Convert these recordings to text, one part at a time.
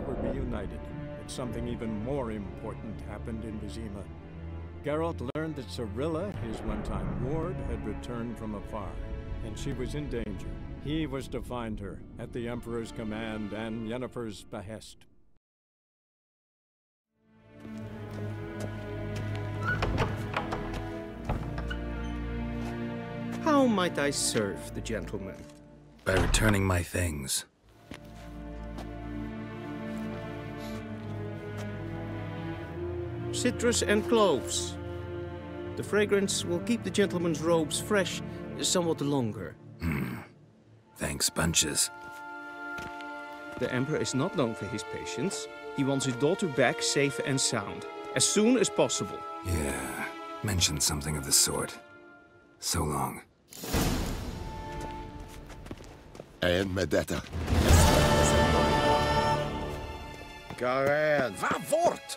were reunited, but something even more important happened in Vizima. Geralt learned that Cirilla, his one-time ward, had returned from afar, and she was in danger. He was to find her, at the Emperor's command and Yennefer's behest. How might I serve the gentleman? By returning my things. Citrus and cloves. The fragrance will keep the gentleman's robes fresh somewhat longer. Hmm. Thanks, bunches. The Emperor is not known for his patience. He wants his daughter back safe and sound, as soon as possible. Yeah, mentioned something of the sort. So long. And met detta. Karen, waar wordt?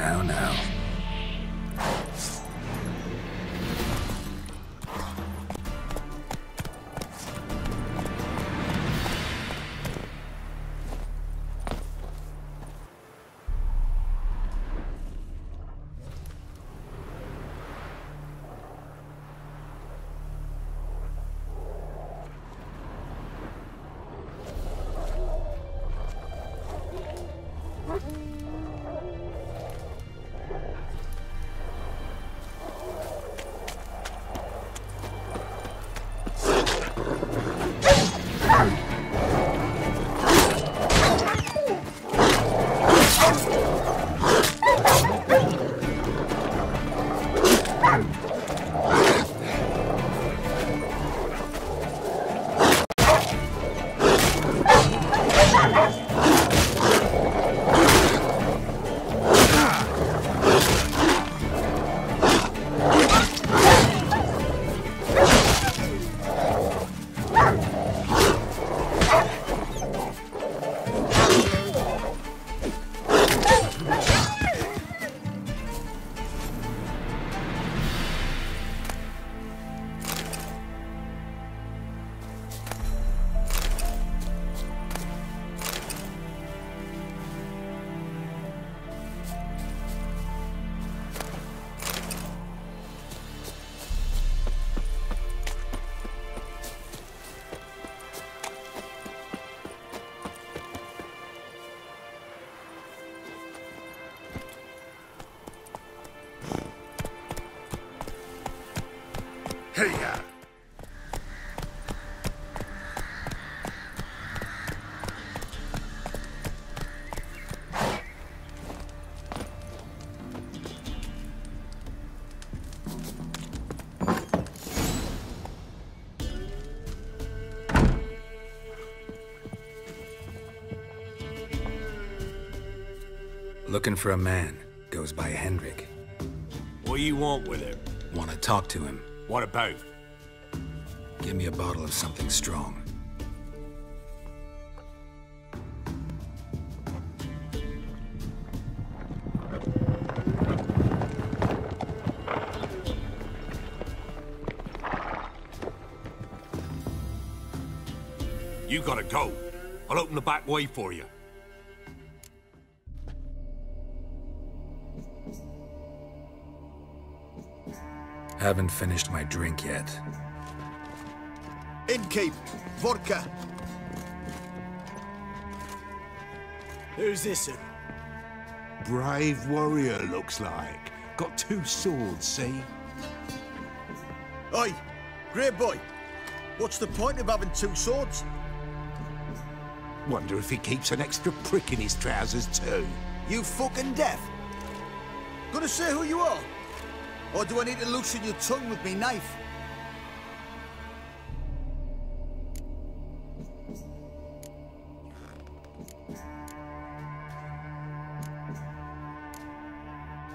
Now, now. Looking for a man. Goes by Hendrik. What do you want with him? Want to talk to him. What about? Give me a bottle of something strong. You gotta go. I'll open the back way for you. Haven't finished my drink yet. Innkeep, vodka. Who's this? in? Brave warrior, looks like. Got two swords, see? Oi, great boy. What's the point of having two swords? Wonder if he keeps an extra prick in his trousers, too. You fucking deaf? Gonna say who you are? Or do I need to loosen your tongue with me knife?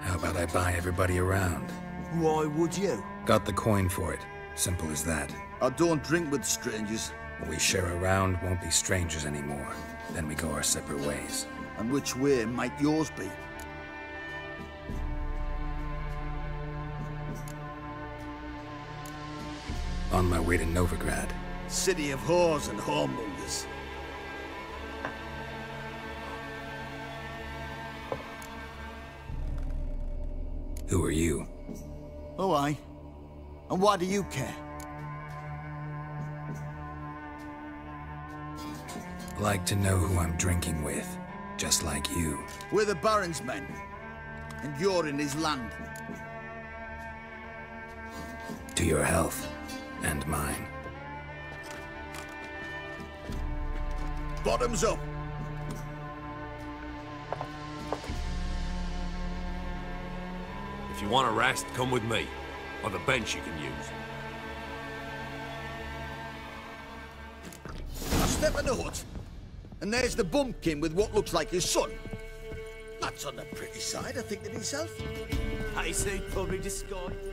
How about I buy everybody around? Why would you? Got the coin for it. Simple as that. I don't drink with strangers. We share around, won't be strangers anymore. Then we go our separate ways. And which way might yours be? On my way to Novigrad. City of whores and whoremongers. Who are you? Oh, I. And why do you care? Like to know who I'm drinking with. Just like you. We're the Baron's men. And you're in his land. To your health. And mine. Bottoms up. If you want a rest, come with me. On the bench you can use. I step in the hut, and there's the bumpkin with what looks like his son. That's on the pretty side, I think to myself. I say probably disguise.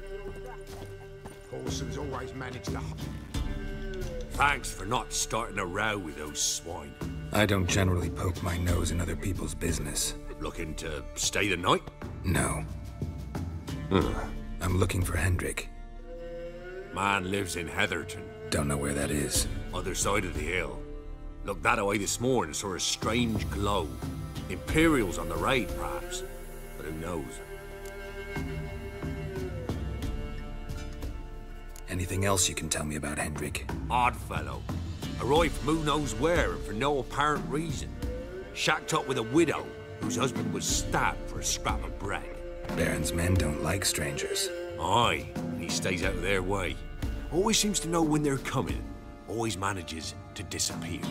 Paulson's always managed to... Thanks for not starting a row with those swine. I don't generally poke my nose in other people's business. Looking to stay the night? No. I'm looking for Hendrik. Man lives in Heatherton, Don't know where that is. other side of the hill. Looked that away this morning, saw a strange glow. Imperials on the raid, perhaps. But who knows? Anything else you can tell me about Hendrik? Odd fellow. Arrived from who knows where and for no apparent reason. Shacked up with a widow whose husband was stabbed for a scrap of bread. Baron's men don't like strangers. Aye, and he stays out of their way. Always seems to know when they're coming. Always manages to disappear.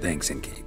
Thanks, Innkeep.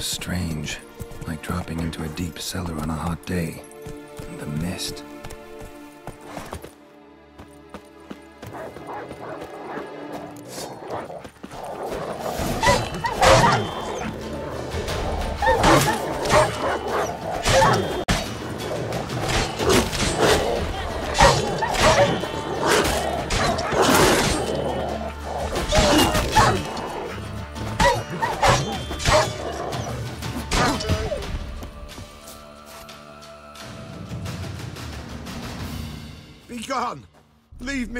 Strange. Like dropping into a deep cellar on a hot day. The mist.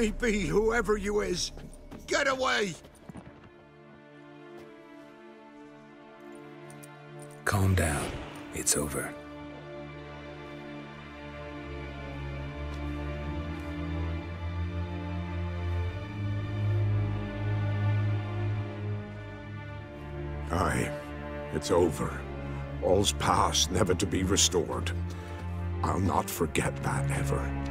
Me be, whoever you is! Get away! Calm down. It's over. Aye, it's over. All's past, never to be restored. I'll not forget that ever.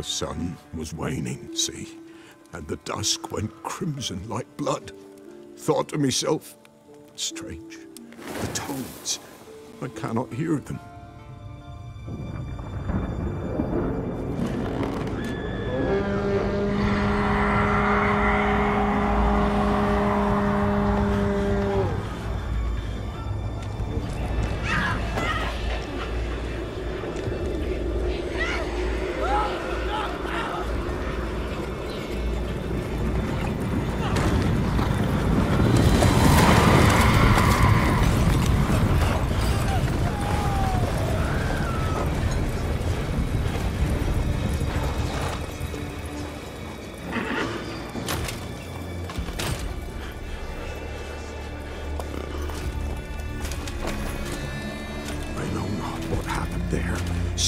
The sun was waning, see, and the dusk went crimson like blood. Thought to myself, strange, the toads, I cannot hear them.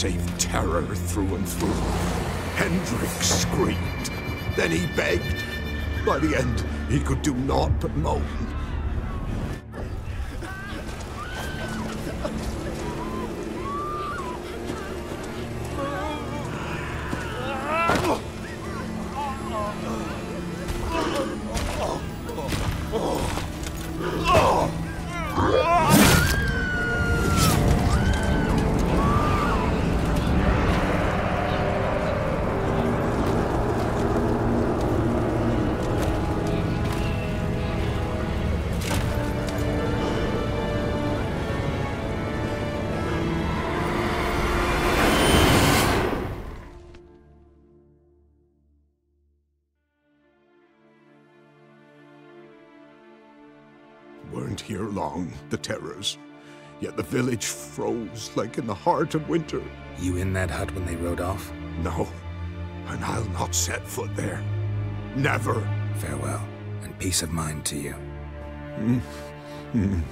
Save terror through and through. Hendrik screamed. Then he begged. By the end, he could do naught but moan. Long, the terrors. Yet the village froze like in the heart of winter. You in that hut when they rode off? No, and I'll not set foot there. Never. Farewell, and peace of mind to you. Mm. Mm.